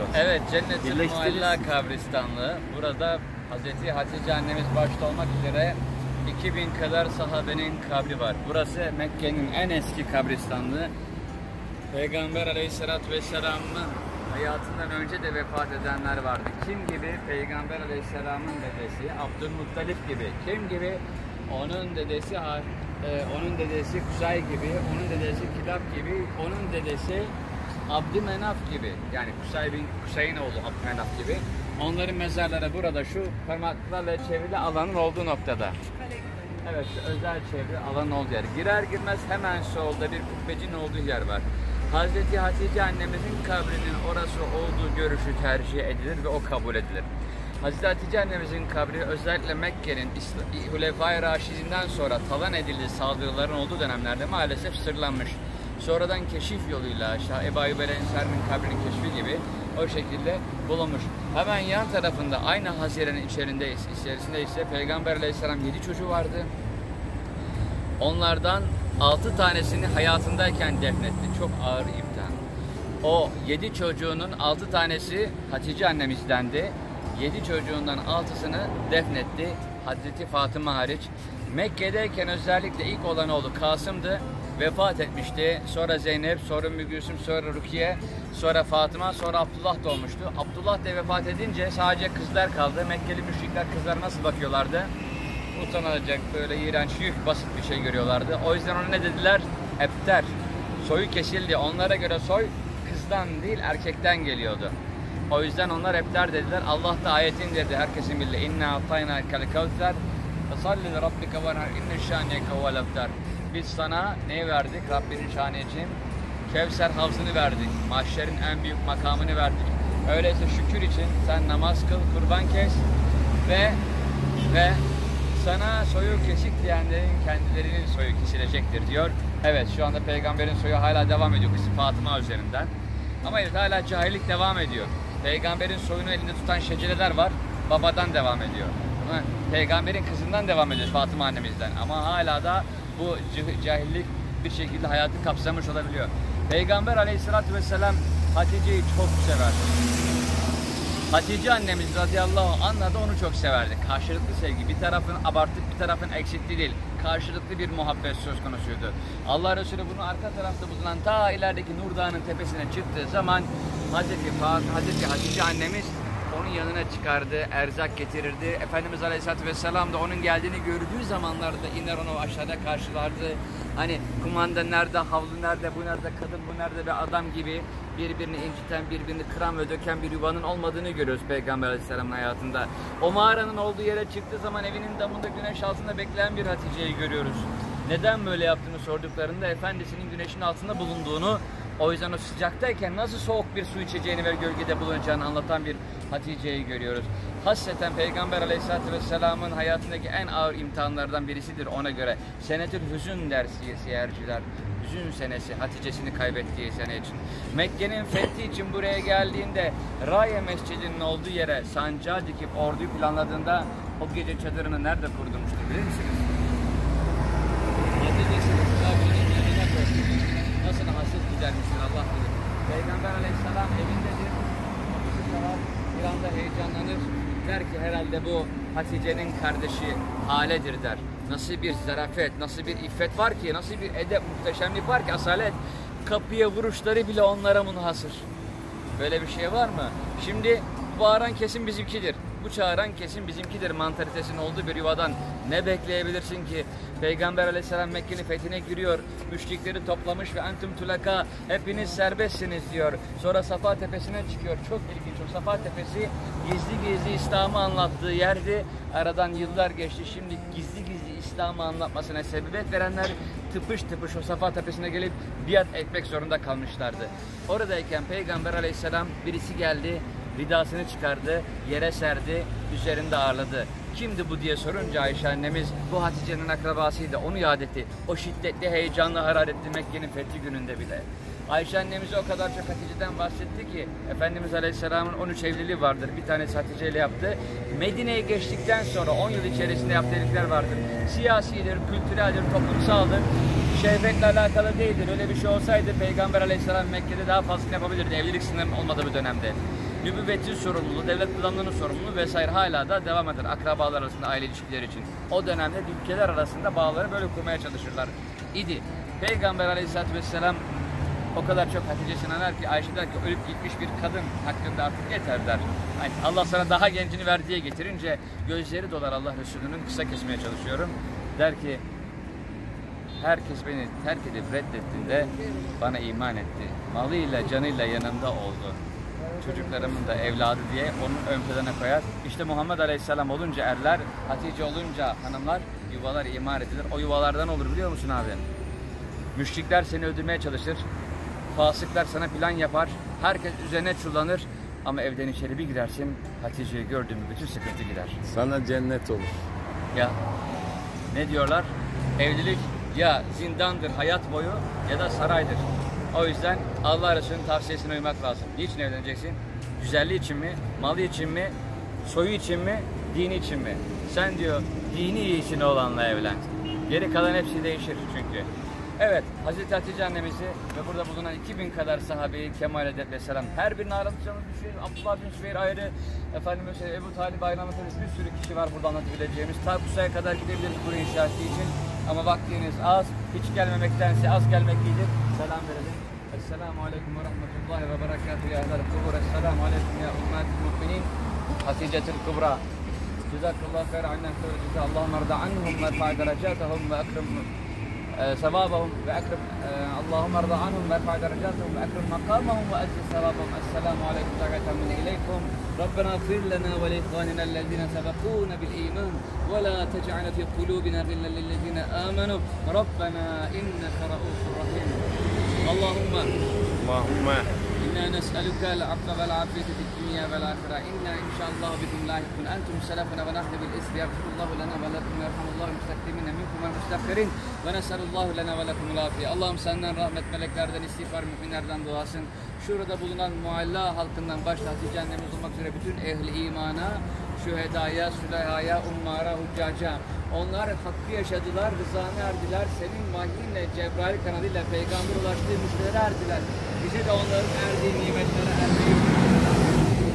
olsun. Evet, Cennet-i. Mualla kabristanlığı. Burada Hazreti Hatice annemiz başta olmak üzere 2000 kadar sahabenin kabri var. Burası Mekke'nin en eski kabristanlığı. Peygamber aleyhissalatü vesselamın hayatından önce de vefat edenler vardı. Kim gibi? Peygamber aleyhisselamın dedesi Abdülmuttalip gibi. Kim gibi? Onun dedesi e, onun dedesi Kusay gibi, onun dedesi Kilab gibi, onun dedesi Abdümenaf gibi. Yani Kusay bin Kusay'ın oğlu Abdümenaf gibi. Onların mezarları burada şu parmaklarla çevrili alanın olduğu noktada. Evet, özel çevre alanın olduğu yer. Girer girmez hemen solda bir kubbecin olduğu yer var. Hazreti Hatice annemizin kabrinin orası olduğu görüşü tercih edilir ve o kabul edilir. Hazreti Hatice annemizin kabri özellikle Mekke'nin Hulefai Raşidinden sonra talan edildiği saldırıların olduğu dönemlerde maalesef sırlanmış. Sonradan keşif yoluyla Şah Ebu Ayyub el Ensari'nin kabrinin keşfi gibi o şekilde bulunmuş. Hemen yan tarafında aynı hazirenin içerisinde, içerisinde ise Peygamber aleyhisselam 7 çocuğu vardı. Onlardan 6 tanesini hayatındayken defnetti. Çok ağır imtihan. O 7 çocuğunun 6 tanesi Hatice annemizdendi. 7 çocuğundan 6'sını defnetti. Hazreti Fatıma hariç. Mekke'deyken özellikle ilk olan oğlu Kasım'dı. Vefat etmişti. Sonra Zeynep, sonra Ümmü Gülsüm, sonra Rukiye, sonra Fatıma, sonra Abdullah doğmuştu. Abdullah da vefat edince sadece kızlar kaldı. Mekkeli müşrikler kızlara nasıl bakıyorlardı? utanacak böyle iğrenç yük basit bir şey görüyorlardı. O yüzden ona ne dediler? Epter. Soyu kesildi. Onlara göre soy kızdan değil erkekten geliyordu. O yüzden onlar epter dediler. Allah da ayet indirdi herkesin bildiği. İnna atayna kel kevser. Fasalli li rabbike ve inne şaniyeke huvel ebter. Biz sana ne verdik Rabbinin şanı için? Kevser havzını verdik. Mahşerin en büyük makamını verdik. Öyleyse şükür için sen namaz kıl, kurban kes ve ve sana soyu kesik diyenlerin kendilerinin soyu kesilecektir diyor. Evet şu anda peygamberin soyu hala devam ediyor kızı Fatıma üzerinden. Ama evet hala cahillik devam ediyor. Peygamberin soyunu elinde tutan şecereler var. Babadan devam ediyor. Peygamberin kızından devam ediyor Fatıma annemizden. Ama hala da bu cah- cahillik bir şekilde hayatı kapsamış olabiliyor. Peygamber aleyhissalatü vesselam Hatice'yi çok sever. Hatice annemiz radıyallahu anha da onu çok severdi. Karşılıklı sevgi. Bir tarafın abartıp bir tarafın eksilttiği değil. Karşılıklı bir muhabbet söz konusuydu. Allah Resulü bunu arka tarafta bulunan ta ilerideki Nur Dağı'nın tepesine çıktığı zaman Hazreti, Hazreti Hatice annemiz onun yanına çıkardı, erzak getirirdi. Efendimiz Aleyhisselatü Vesselam da onun geldiğini gördüğü zamanlarda iner onu aşağıda karşılardı. Hani kumanda nerede, havlu nerede, bu nerede, kadın bu nerede bir adam gibi birbirini inciten, birbirini kıran ve döken bir yuvanın olmadığını görüyoruz Peygamber Aleyhisselam'ın hayatında. O mağaranın olduğu yere çıktığı zaman evinin damında güneş altında bekleyen bir Hatice'yi görüyoruz. Neden böyle yaptığını sorduklarında efendisinin güneşin altında bulunduğunu o yüzden o sıcaktayken nasıl soğuk bir su içeceğini ve gölgede bulunacağını anlatan bir Hatice'yi görüyoruz. Hasreten Peygamber Aleyhisselatü Vesselam'ın hayatındaki en ağır imtihanlardan birisidir ona göre. Senetül hüzün der siy- siyerciler. Hüzün senesi Hatice'sini kaybettiği sene için. Mekke'nin fethi için buraya geldiğinde Raya Mescidi'nin olduğu yere sancağı dikip orduyu planladığında o gece çadırını nerede kurdurmuştur bilir misiniz? Neticesinde kabrinin yanına koymuş. Nasıl hasret gidermiştir Allah bilir. Peygamber aleyhisselam evindedir. Kapısı çalar. Bir anda heyecanlanır. Herhalde bu Hatice'nin kardeşi Hale'dir der. Nasıl bir zarafet, nasıl bir iffet var ki, nasıl bir edep, muhteşemlik var ki asalet. Kapıya vuruşları bile onlara munhasır. Böyle bir şey var mı? Şimdi bağıran kesin bizimkidir. Bu çağıran kesin bizimkidir mantalitesinin olduğu bir yuvadan ne bekleyebilirsin ki? Peygamber aleyhisselam Mekke'nin fethine giriyor. Müşrikleri toplamış ve entüm tulaka hepiniz serbestsiniz diyor. Sonra Safa tepesine çıkıyor. Çok ilginç. O Safa tepesi gizli gizli İslam'ı anlattığı yerdi. Aradan yıllar geçti. Şimdi gizli gizli İslam'ı anlatmasına sebebiyet verenler tıpış tıpış o Safa tepesine gelip biat etmek zorunda kalmışlardı. Oradayken Peygamber aleyhisselam birisi geldi, ridasını çıkardı, yere serdi, üzerinde ağırladı. Kimdi bu diye sorunca Ayşe annemiz bu Hatice'nin akrabasıydı. Onu yad etti. O şiddetli, heyecanlı, hararetli Mekke'nin fethi gününde bile. Ayşe annemiz o kadar çok Hatice'den bahsetti ki Efendimiz Aleyhisselam'ın 13 evliliği vardır. Bir tanesi Hatice ile yaptı. Medine'ye geçtikten sonra 10 yıl içerisinde yaptığı evlilikler vardır. Siyasidir, kültüreldir, toplumsaldır. Şehvetle alakalı değildir. Öyle bir şey olsaydı Peygamber Aleyhisselam Mekke'de daha fazla yapabilirdi. Evlilik sınırının olmadığı bir dönemde. Nübüvvetin sorumluluğu, devlet planlarının sorumluluğu vesaire hala da devam eder akrabalar arasında aile ilişkileri için. O dönemde ülkeler arasında bağları böyle kurmaya çalışırlar idi. Peygamber aleyhissalatü vesselam o kadar çok Hatice'sini anar ki Ayşe der ki ölüp gitmiş bir kadın hakkında artık yeter der. Hani Allah sana daha gencini ver diye getirince gözleri dolar Allah Resulü'nün kısa kesmeye çalışıyorum. Der ki herkes beni terk edip reddettiğinde bana iman etti. Malıyla canıyla yanımda oldu. Çocuklarımın da evladı diye onun ön plana koyar. İşte Muhammed Aleyhisselam olunca erler, Hatice olunca hanımlar yuvalar imar edilir. O yuvalardan olur biliyor musun abi? Müşrikler seni öldürmeye çalışır. Fasıklar sana plan yapar. Herkes üzerine çullanır. Ama evden içeri bir girersin, Hatice'yi gördüğün bütün sıkıntı gider. Sana cennet olur. Ya ne diyorlar? Evlilik ya zindandır hayat boyu ya da saraydır. O yüzden Allah Resulü'nün tavsiyesine uymak lazım. Niçin evleneceksin? Güzelliği için mi? Malı için mi? Soyu için mi? Dini için mi? Sen diyor dini için olanla evlen. Geri kalan hepsi değişir çünkü. Evet, Hazreti Hatice annemizi ve burada bulunan 2000 kadar sahabeyi Kemal Edep ve Selam her birine aratacağımız bir şey. Abdullah bin Sübeyir ayrı, efendim mesela Ebu Talib ayrı anlatırız. Bir sürü kişi var burada anlatabileceğimiz. Ta Kusa'ya kadar gidebiliriz burayı inşa için. Ama vaktiniz az, hiç gelmemektense az gelmek iyidir. Selam verelim. Esselamu Aleyküm ve Rahmetullahi ve Berekatuhu ya ehlel kubur. Esselamu Aleyküm ya ümmetil müminin. Haticetil Kubra. Cezakallahu khairan annen khairu ceza. Allahümme arda anhum ve erfa derecatahum ve ekrim ثوابهم واكرم اللهم ارضى عنهم وارفع درجاتهم واكرم مقامهم واجزل ثوابهم. السلام عليكم ورحمة من إليكم. ربنا اغفر لنا ولإخواننا الذين سبقونا بالإيمان ولا تجعل في قلوبنا غلا للذين آمنوا. ربنا إنك رؤوف رحيم. اللهم Allahümme إنا نسألك العفو والعافية في الدنيا والآخرة إنا إن شاء الله بكم لاحقون أنتم سلفنا ونحن بالإسر يغفر الله لنا ولكم ويرحم الله المستقدمين منكم والمستغفرين ونسأل الله لنا ولكم العافية Allah'ım senden rahmet meleklerden istiğfar müminlerden duasın. Şurada bulunan mualla halkından başta Hatice annemiz olmak üzere bütün ehli imana, şühedaya, sülehaya, ummara, huccaca. Onlar hakkı yaşadılar, rızanı erdiler. Senin vahyinle, Cebrail kanalıyla peygamber ulaştığı müjdelere erdiler. Bize de onların erdiği nimetlere ermeyi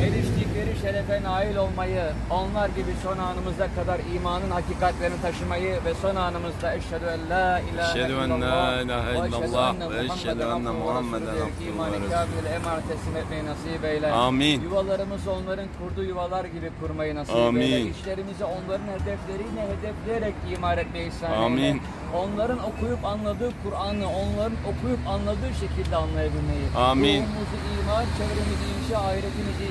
eriştikleri şerefe nail olmayı, onlar gibi son anımıza kadar imanın hakikatlerini taşımayı ve son anımızda eşhedü en la ilahe illallah ve eşhedü enne Muhammeden imanı kamil emanet teslim etmeyi nasip eyle. Amin. Yuvalarımızı onların kurduğu yuvalar gibi kurmayı nasip Amin. eyle. İşlerimizi onların hedefleriyle hedefleyerek imar etmeyi ihsan eyle. Amin. Onların okuyup anladığı Kur'an'ı onların okuyup anladığı şekilde anlayabilmeyi. Amin. Ruhumuzu iman, çevremizi inşa, ahiretimizi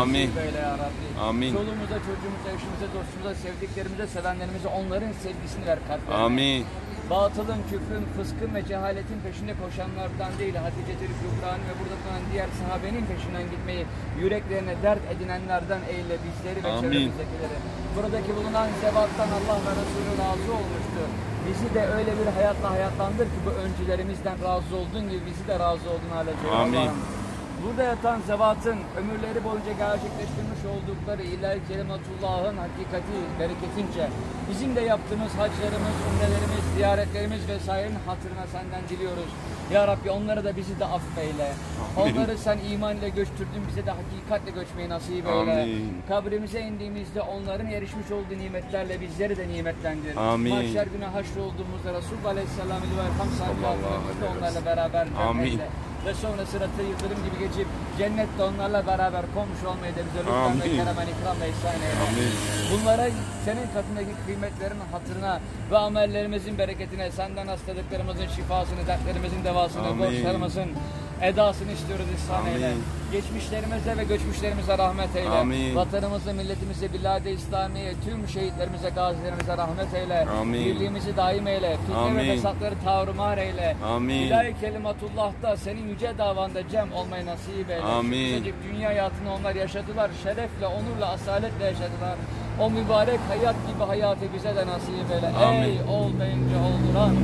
Amin. ya Rabbi. Amin. Çoluğumuza, çocuğumuza, eşimize, dostumuza, sevdiklerimize, sevenlerimize onların sevgisini ver kalplerine. Amin. Batılın, küfrün, fıskın ve cehaletin peşinde koşanlardan değil, Hatice Tül Kübra'nın ve burada bulunan diğer sahabenin peşinden gitmeyi yüreklerine dert edinenlerden eyle bizleri ve Amin. çevremizdekileri. Buradaki bulunan zevattan Allah ve Resulü razı olmuştu. Bizi de öyle bir hayatla hayatlandır ki bu öncülerimizden razı olduğun gibi bizi de razı oldun halece. Amin. Allah'ım. Burada yatan zevatın ömürleri boyunca gerçekleştirmiş oldukları ilahi kelimatullahın hakikati, bereketince bizim de yaptığımız haclarımız, umrelerimiz, ziyaretlerimiz vesairenin hatırına senden diliyoruz. Ya Rabbi onları da bizi de affeyle. Amin. Onları sen iman ile göçtürdün bize de hakikatle göçmeyi nasip eyle. Amin. Kabrimize indiğimizde onların erişmiş olduğu nimetlerle bizleri de nimetlendir. Amin. Mahşer günü haşr olduğumuzda Resulullah Aleyhisselam'ı ve elham sahibi Sallallahu olduğumuzda aleyhi ve onlarla beraber Amin. Ve sonra sıratı yıldırım gibi geçip cennette onlarla beraber komşu olmayı da bize lütfen ve keremen ikramla ihsan eyle. Bunlara senin katındaki kıymetlerin hatırına ve amellerimizin bereketine, senden hastalıklarımızın şifasını, dertlerimizin devasını, Amin. borçlarımızın edasını istiyoruz ihsan eyle. Geçmişlerimize ve göçmüşlerimize rahmet eyle. Amin. Vatanımıza, milletimize, bilade İslamiye, tüm şehitlerimize, gazilerimize rahmet eyle. Amin. Birliğimizi daim eyle. Fitne ve fesatları tavrımar eyle. Amin. İlahi kelimatullah'ta senin yüce davanda cem olmayı nasip eyle. Amin. Şu dünya hayatını onlar yaşadılar. Şerefle, onurla, asaletle yaşadılar. O mübarek hayat gibi hayatı bize de nasip eyle. Amin. Ey olmayınca olduran,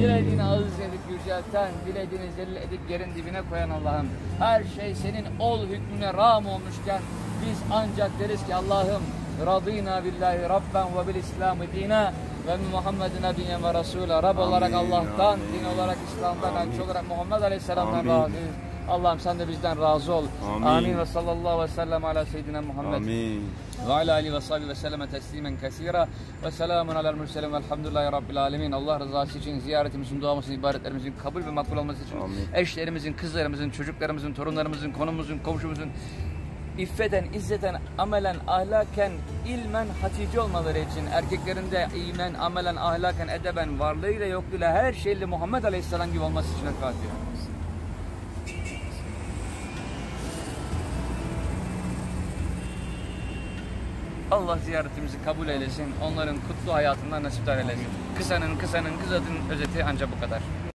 dilediğini ağız edip yücelten, dilediğini zelil edip yerin dibine koyan Allah'ım. Her şey senin ol hükmüne ram olmuşken biz ancak deriz ki Allah'ım radina billahi rabben ve bil İslamı dina ve Muhammedin nebiyyen ve Resulü. Rab olarak Amin, Allah'tan, amin. din olarak İslam'dan, elçi olarak Muhammed Aleyhisselam'dan Amin. razıyız. Allah'ım sen de bizden razı ol. Amin. Amin ve sallallahu aleyhi ve sellem ala seyyidina Muhammed. Amin. Ve ala alihi ve sahbihi ve selleme teslimen kesira. Ve selamun alel mürselin velhamdülillahi rabbil alemin. Allah rızası için ziyaretimizin, duamızın, ibadetlerimizin kabul ve makbul olması için Amin. eşlerimizin, kızlarımızın, çocuklarımızın, torunlarımızın, konumuzun, komşumuzun iffeten, izzeten, amelen, ahlaken, ilmen, hatice olmaları için erkeklerin de imen, amelen, ahlaken, edeben, varlığıyla yokluğuyla her şeyle Muhammed Aleyhisselam gibi olması için El Fatiha. Allah ziyaretimizi kabul eylesin. Onların kutlu hayatından nasipler eylesin. Kısanın kısanın kızadın özeti ancak bu kadar.